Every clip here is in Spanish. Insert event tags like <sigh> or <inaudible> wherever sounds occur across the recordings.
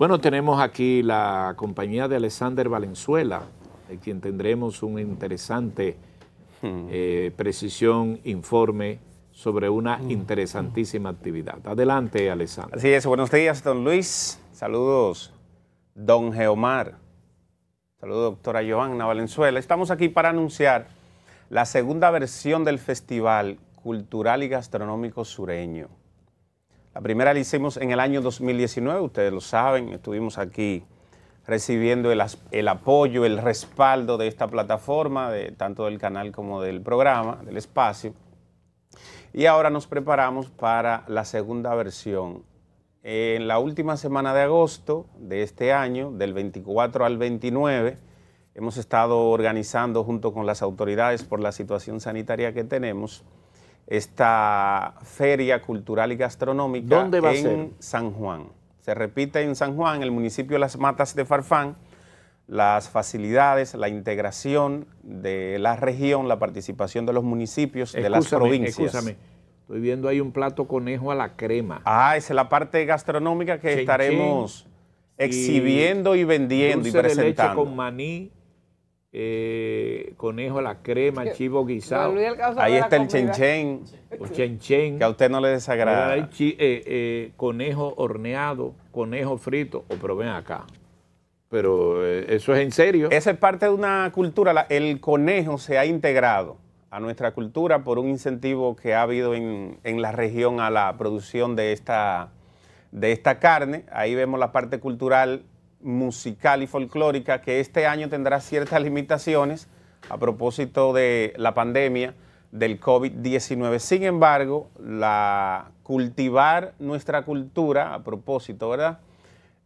Bueno, tenemos aquí la compañía de Alexander Valenzuela, de quien tendremos un interesante Hmm. eh, precisión, informe sobre una interesantísima actividad. Adelante, Alexander. Así es, buenos días, don Luis. Saludos, don Geomar. Saludos, doctora Joanna Valenzuela. Estamos aquí para anunciar la segunda versión del Festival Cultural y Gastronómico Sureño. La primera la hicimos en el año 2019, ustedes lo saben, estuvimos aquí recibiendo el, apoyo, el respaldo de esta plataforma, tanto del canal como del programa, del espacio. Y ahora nos preparamos para la segunda versión. En la última semana de agosto de este año, del 24 al 29, hemos estado organizando junto con las autoridades por la situación sanitaria que tenemos esta feria cultural y gastronómica ¿Dónde va a en ser? San Juan. Se repite en San Juan, el municipio de Las Matas de Farfán, las facilidades, la integración de la región, la participación de los municipios, de las Excúsame, provincias. excúsame. Estoy viendo ahí un plato conejo a la crema. Ah, esa es la parte gastronómica que Chin, estaremos chin. exhibiendo y vendiendo y Dulce de leche presentando. con maní, eh, conejo a la crema, chivo guisado, Ahí está el chenchen, o chenchen. que a usted no le desagrada. hay eh, eh, conejo horneado, conejo frito, o pero ven acá. Pero eh, eso es en serio. Esa es parte de una cultura. la- el conejo se ha integrado a nuestra cultura por un incentivo que ha habido en, en la región a la producción de esta, de esta carne. Ahí vemos la parte cultural, musical y folclórica, que este año tendrá ciertas limitaciones a propósito de la pandemia del COVID-19. Sin embargo, la, cultivar nuestra cultura, a propósito, ¿verdad?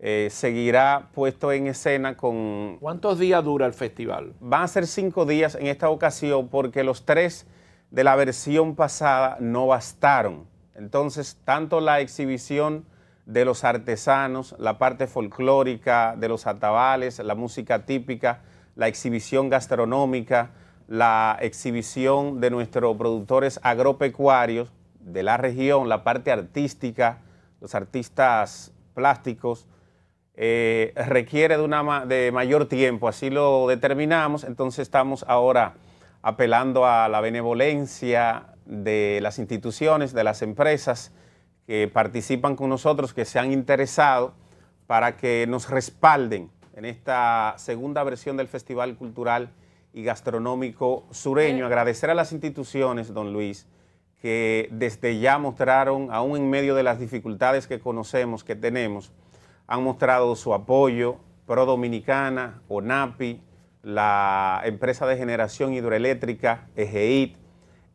Eh, seguirá puesto en escena con ¿Cuántos días dura el festival? Van a ser cinco días en esta ocasión porque los tres de la versión pasada no bastaron. Entonces, tanto la exhibición de los artesanos, la parte folclórica de los atabales, la música típica, la exhibición gastronómica, la exhibición de nuestros productores agropecuarios de la región, la parte artística, los artistas plásticos, eh, requiere de, una, de mayor tiempo, así lo determinamos, entonces estamos ahora apelando a la benevolencia de las instituciones, de las empresas que participan con nosotros, que se han interesado para que nos respalden en esta segunda versión del Festival Cultural y Gastronómico Sureño. Agradecer a las instituciones, don Luis, que desde ya mostraron, aún en medio de las dificultades que conocemos, que tenemos, han mostrado su apoyo, Pro Dominicana, ONAPI, la empresa de generación hidroeléctrica, EGEIT,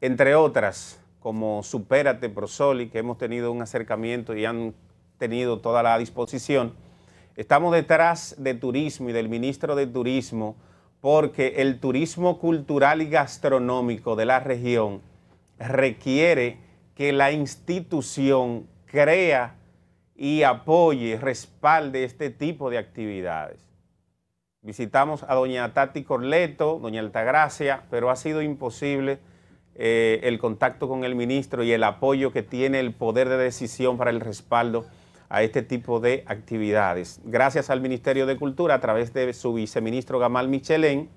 entre otras, como Supérate, Prosoli, que hemos tenido un acercamiento y han tenido toda la disposición. Estamos detrás de turismo y del ministro de Turismo porque el turismo cultural y gastronómico de la región requiere que la institución crea y apoye, respalde este tipo de actividades. Visitamos a doña Tati Corleto, doña Altagracia, pero ha sido imposible eh, el contacto con el ministro y el apoyo que tiene el poder de decisión para el respaldo a este tipo de actividades. Gracias al Ministerio de Cultura a través de su viceministro Gamal Michelén,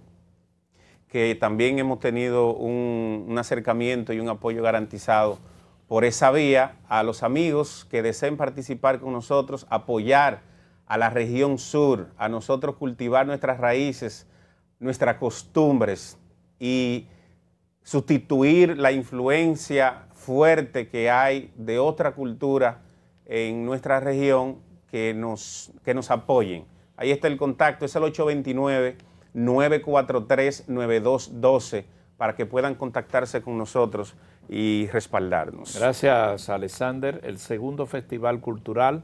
que también hemos tenido un, un acercamiento y un apoyo garantizado por esa vía a los amigos que deseen participar con nosotros, apoyar a la región sur, a nosotros cultivar nuestras raíces, nuestras costumbres y sustituir la influencia fuerte que hay de otra cultura en nuestra región que nos, que nos apoyen. Ahí está el contacto, es el 829-943-9212 para que puedan contactarse con nosotros y respaldarnos. Gracias, Alexander. El segundo Festival Cultural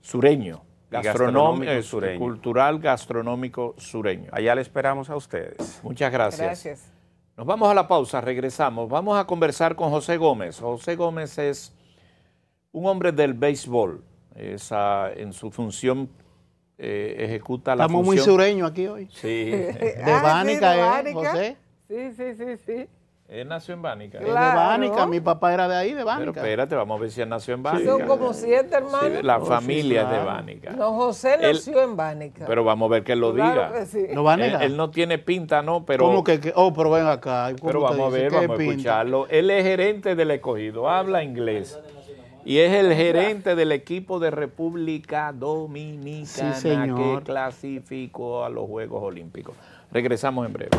Sureño. Gastronómico eh, sureño. Cultural Gastronómico Sureño. Allá le esperamos a ustedes. Muchas gracias. Gracias. Nos vamos a la pausa, regresamos. Vamos a conversar con José Gómez. José Gómez es un hombre del béisbol. Esa, en su función eh, ejecuta la Estamos muy sureños aquí hoy. Sí. De <laughs> Ah, sí, Bánica, de ¿eh. José? Sí, sí, sí, sí. Él nació en Bánica. Es de Bánica, mi papá era de ahí, de Bánica. Pero espérate, vamos a ver si él nació en Bánica. Son como siete hermanos. la Oh, familia sí, es de claro. Bánica. No, José Él- nació en Bánica. Pero vamos a ver que él lo Claro diga. que sí. ¿Lo va a Él, negar? él no tiene pinta, no, pero, ¿Cómo que, que- Oh, pero ven acá. ¿cómo pero vamos a ver, ¿Qué vamos a escucharlo. Él es gerente del escogido, habla inglés. Y es el gerente del equipo de República Dominicana Sí, que clasificó a los Juegos Olímpicos. Regresamos en breve.